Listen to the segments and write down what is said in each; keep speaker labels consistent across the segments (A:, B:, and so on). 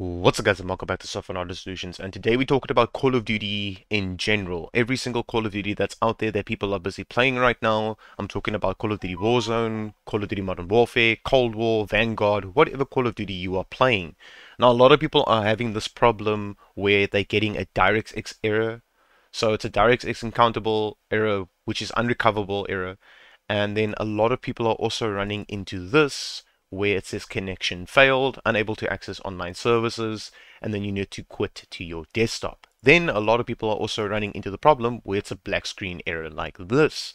A: What's up guys and welcome back to Software and Solutions and today we're talking about Call of Duty in general. Every single Call of Duty that's out there that people are busy playing right now. I'm talking about Call of Duty Warzone, Call of Duty Modern Warfare, Cold War, Vanguard, whatever Call of Duty you are playing. Now a lot of people are having this problem where they're getting a DirectX error. So it's a DirectX uncountable error which is unrecoverable error. And then a lot of people are also running into this where it says connection failed, unable to access online services, and then you need to quit to your desktop. Then a lot of people are also running into the problem where it's a black screen error like this.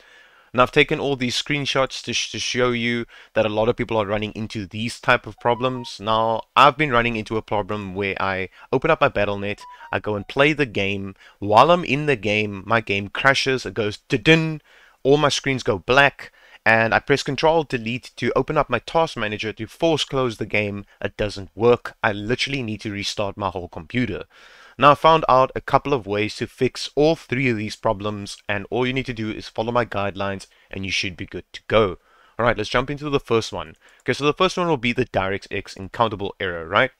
A: Now I've taken all these screenshots to, sh to show you that a lot of people are running into these type of problems. Now I've been running into a problem where I open up my Battle.net, I go and play the game. While I'm in the game, my game crashes, it goes din all my screens go black, and I press Control Delete to open up my task manager to force close the game. It doesn't work. I literally need to restart my whole computer. Now I found out a couple of ways to fix all three of these problems and all you need to do is follow my guidelines and you should be good to go. Alright, let's jump into the first one. Okay, so the first one will be the DirectX uncountable error, right?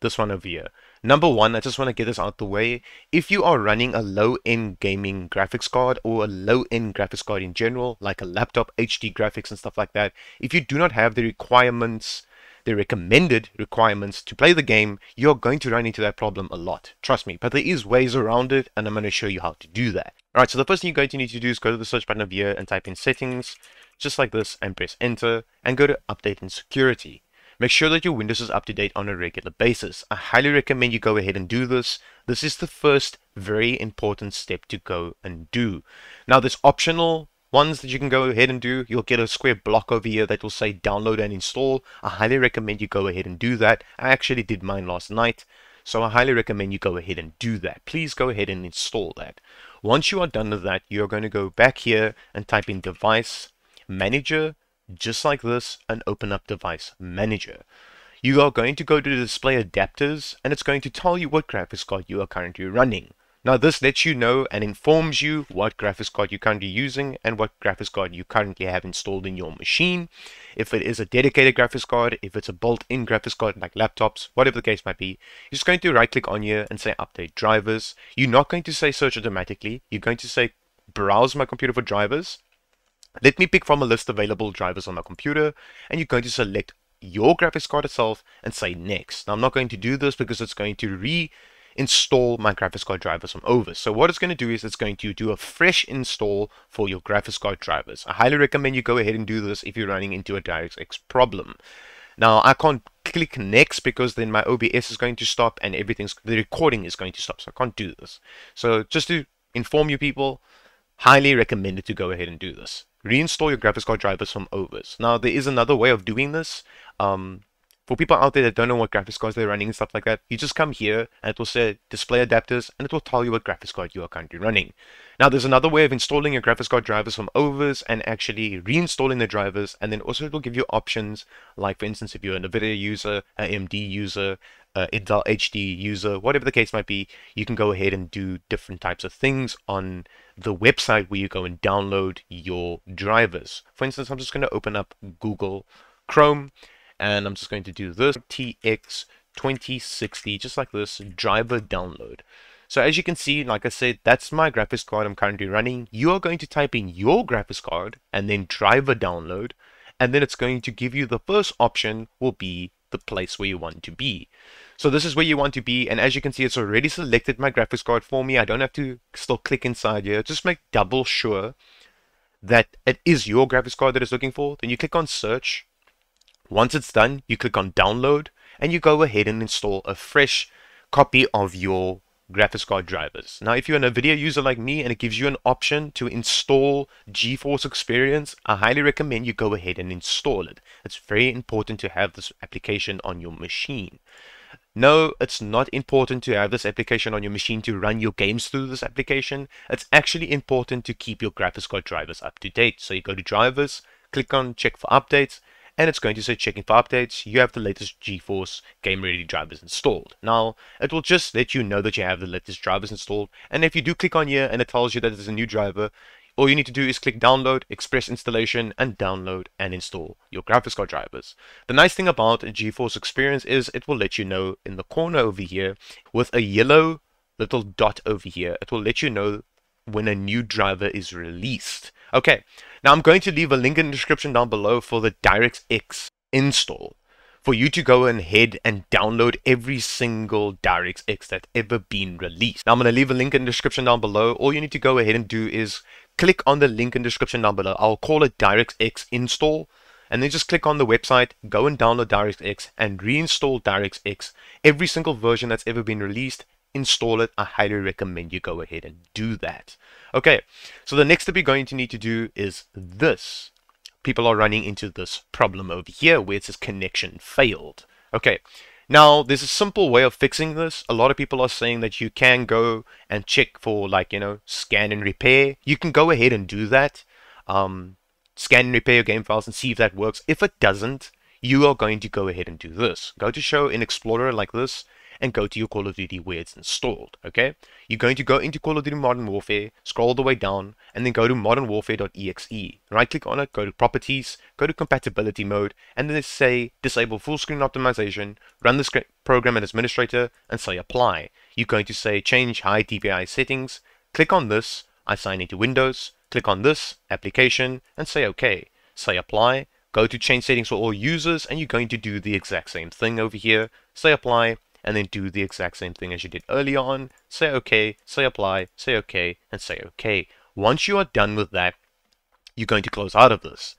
A: This one over here. Number one, I just want to get this out the way. If you are running a low-end gaming graphics card or a low-end graphics card in general, like a laptop HD graphics and stuff like that, if you do not have the requirements, the recommended requirements to play the game, you're going to run into that problem a lot. Trust me. But there is ways around it, and I'm going to show you how to do that. Alright, so the first thing you're going to need to do is go to the search button over here and type in settings, just like this, and press enter, and go to update and security. Make sure that your Windows is up to date on a regular basis. I highly recommend you go ahead and do this. This is the first very important step to go and do. Now there's optional ones that you can go ahead and do. You'll get a square block over here that will say download and install. I highly recommend you go ahead and do that. I actually did mine last night. So I highly recommend you go ahead and do that. Please go ahead and install that. Once you are done with that, you're going to go back here and type in device manager just like this and open up device manager. You are going to go to display adapters and it's going to tell you what graphics card you are currently running. Now this lets you know and informs you what graphics card you're currently using and what graphics card you currently have installed in your machine. If it is a dedicated graphics card, if it's a built-in graphics card like laptops, whatever the case might be, you're just going to right click on here and say update drivers. You're not going to say search automatically. You're going to say browse my computer for drivers let me pick from a list of available drivers on my computer and you're going to select your graphics card itself and say next. Now I'm not going to do this because it's going to reinstall my graphics card drivers from over. So what it's going to do is it's going to do a fresh install for your graphics card drivers. I highly recommend you go ahead and do this if you're running into a DirectX problem. Now I can't click next because then my OBS is going to stop and everything's the recording is going to stop so I can't do this. So just to inform you people, highly recommended to go ahead and do this reinstall your graphics card drivers from overs. Now, there is another way of doing this. Um, for people out there that don't know what graphics cards they're running and stuff like that, you just come here and it will say display adapters and it will tell you what graphics card you are currently running. Now there's another way of installing your graphics card drivers from overs and actually reinstalling the drivers and then also it will give you options like for instance if you're a NVIDIA user, an AMD user, uh, Intel HD user, whatever the case might be, you can go ahead and do different types of things on the website where you go and download your drivers. For instance, I'm just going to open up Google Chrome and I'm just going to do this RTX 2060 just like this driver download. So as you can see, like I said, that's my graphics card I'm currently running. You are going to type in your graphics card and then driver download and then it's going to give you the first option will be the place where you want to be. So this is where you want to be and as you can see it's already selected my graphics card for me. I don't have to still click inside here. Just make double sure that it is your graphics card that it's looking for. Then you click on search. Once it's done, you click on download and you go ahead and install a fresh copy of your graphics card drivers. Now, if you're a NVIDIA user like me and it gives you an option to install GeForce Experience, I highly recommend you go ahead and install it. It's very important to have this application on your machine. No, it's not important to have this application on your machine to run your games through this application. It's actually important to keep your graphics card drivers up to date. So you go to drivers, click on check for updates, and it's going to say checking for updates. You have the latest GeForce Game Ready drivers installed. Now, it will just let you know that you have the latest drivers installed. And if you do click on here and it tells you that there's a new driver, all you need to do is click download, express installation, and download and install your graphics card drivers. The nice thing about GeForce Experience is it will let you know in the corner over here with a yellow little dot over here, it will let you know when a new driver is released. Okay, now I'm going to leave a link in the description down below for the DirectX install for you to go ahead and download every single DirectX that's ever been released. Now I'm going to leave a link in the description down below. All you need to go ahead and do is click on the link in the description down below. I'll call it DirectX install and then just click on the website, go and download DirectX and reinstall DirectX. Every single version that's ever been released, install it. I highly recommend you go ahead and do that. Okay, so the next step you're going to need to do is this people are running into this problem over here where it says connection failed. Okay, now there's a simple way of fixing this. A lot of people are saying that you can go and check for like, you know, scan and repair. You can go ahead and do that. Um, scan and repair your game files and see if that works. If it doesn't, you are going to go ahead and do this. Go to show in Explorer like this and go to your Call of Duty where it's installed, okay? You're going to go into Call of Duty Modern Warfare, scroll all the way down, and then go to modernwarfare.exe. Right click on it, go to Properties, go to Compatibility Mode, and then say Disable Full Screen Optimization, run the program as administrator, and say Apply. You're going to say Change High DPI Settings, click on this, I sign into Windows, click on this, Application, and say OK. Say Apply, go to Change Settings for all users, and you're going to do the exact same thing over here. Say Apply, and then do the exact same thing as you did earlier on. Say OK, say apply, say OK, and say OK. Once you are done with that, you're going to close out of this.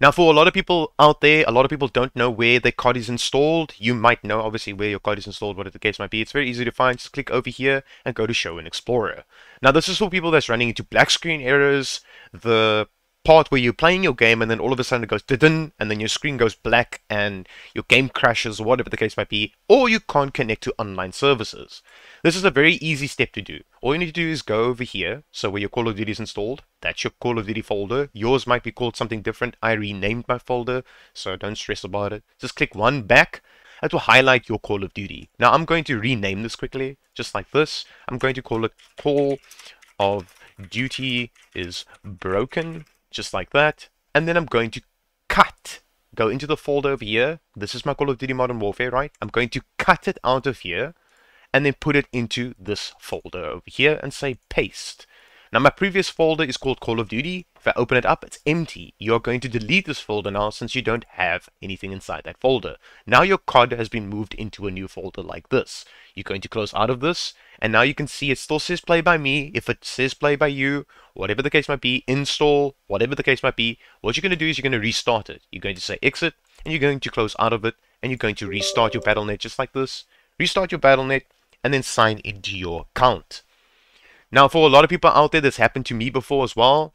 A: Now, for a lot of people out there, a lot of people don't know where their COD is installed. You might know, obviously, where your COD is installed, whatever the case might be. It's very easy to find. Just click over here and go to Show in Explorer. Now, this is for people that's running into black screen errors, the part where you're playing your game and then all of a sudden it goes didn't and then your screen goes black and your game crashes or whatever the case might be or you can't connect to online services. This is a very easy step to do. All you need to do is go over here so where your call of duty is installed that's your call of duty folder. Yours might be called something different. I renamed my folder so don't stress about it. Just click one back. That will highlight your call of duty. Now i'm going to rename this quickly just like this. I'm going to call it call of duty is broken just like that. And then I'm going to cut, go into the folder over here. This is my Call of Duty Modern Warfare, right? I'm going to cut it out of here and then put it into this folder over here and say paste. Now my previous folder is called Call of Duty. If I open it up, it's empty. You're going to delete this folder now since you don't have anything inside that folder. Now your COD has been moved into a new folder like this. You're going to close out of this, and now you can see it still says play by me. If it says play by you, whatever the case might be, install, whatever the case might be, what you're going to do is you're going to restart it. You're going to say exit, and you're going to close out of it, and you're going to restart your Battle.net just like this. Restart your Battle.net, and then sign into your account. Now, for a lot of people out there, this happened to me before as well.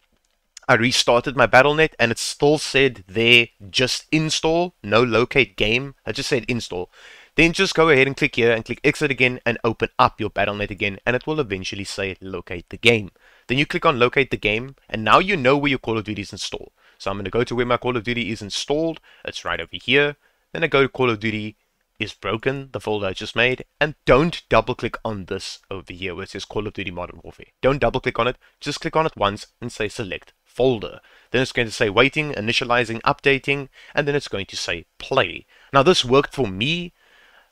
A: I restarted my Battle.net and it still said there, just install, no locate game. I just said install. Then just go ahead and click here and click exit again and open up your Battle.net again and it will eventually say locate the game. Then you click on locate the game and now you know where your Call of Duty is installed. So I'm going to go to where my Call of Duty is installed. It's right over here. Then I go to Call of Duty is broken, the folder I just made, and don't double click on this over here where it says Call of Duty Modern Warfare. Don't double click on it, just click on it once and say select folder. Then it's going to say waiting, initializing, updating, and then it's going to say play. Now this worked for me.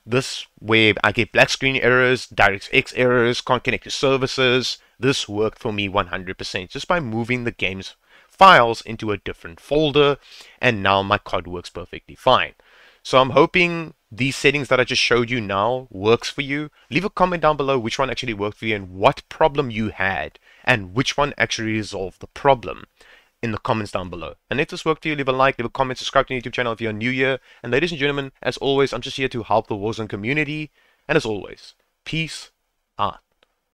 A: This where I get black screen errors, DirectX errors, can't connect to services. This worked for me 100% just by moving the game's files into a different folder, and now my COD works perfectly fine. So I'm hoping these settings that I just showed you now works for you. Leave a comment down below which one actually worked for you and what problem you had and which one actually resolved the problem in the comments down below. And if this worked for you, leave a like, leave a comment, subscribe to the YouTube channel if you're new here. And ladies and gentlemen, as always, I'm just here to help the Warzone community. And as always, peace out.